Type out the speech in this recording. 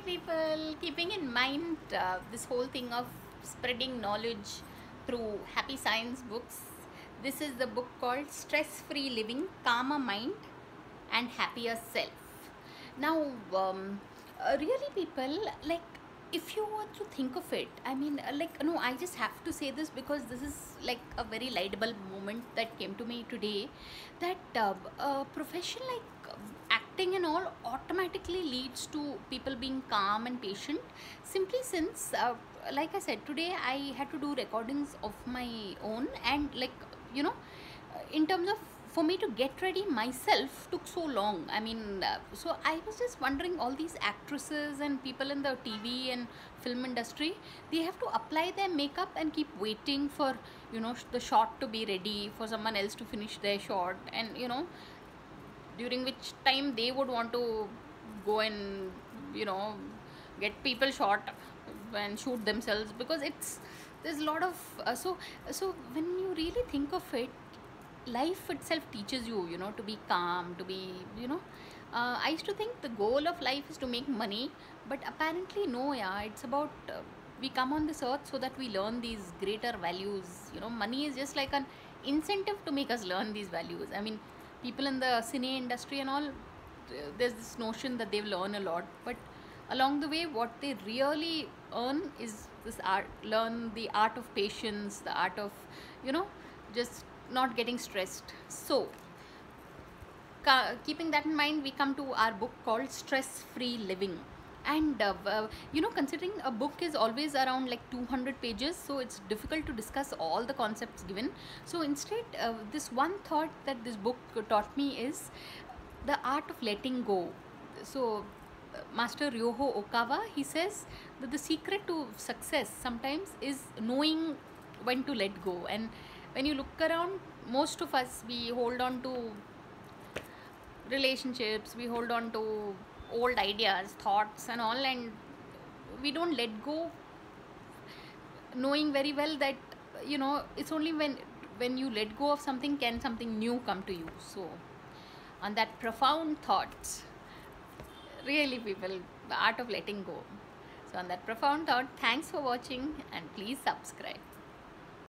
people, keeping in mind uh, this whole thing of spreading knowledge through happy science books, this is the book called Stress Free Living, Calmer Mind and Happier Self. Now, um, uh, really, people, like if you were to think of it, I mean, uh, like, no, I just have to say this because this is like a very lightable moment that came to me today that uh, a profession like acting and all automatically leads to people being calm and patient. Simply since uh, like i said today i had to do recordings of my own and like you know in terms of for me to get ready myself took so long. I mean uh, so i was just wondering all these actresses and people in the tv and film industry they have to apply their makeup and keep waiting for you know the shot to be ready for someone else to finish their shot and you know during which time they would want to go and you know get people shot and shoot themselves because it's there's a lot of uh, so so when you really think of it life itself teaches you you know to be calm to be you know. Uh, i used to think the goal of life is to make money but apparently no yeah it's about uh, we come on this earth so that we learn these greater values. You know money is just like an incentive to make us learn these values. I mean people in the cine industry and all there's this notion that they've learned a lot. But along the way what they really earn is this art learn the art of patience the art of you know just not getting stressed. So keeping that in mind we come to our book called stress free living and uh, uh, you know considering a book is always around like 200 pages so it's difficult to discuss all the concepts given. So instead uh, this one thought that this book taught me is the art of letting go. So master Ryuho Okawa he says that the secret to success sometimes is knowing when to let go. And when you look around most of us we hold on to relationships we hold on to old ideas thoughts and all and we don't let go knowing very well that you know it's only when when you let go of something can something new come to you. So on that profound thought really people the art of letting go. So on that profound thought thanks for watching and please subscribe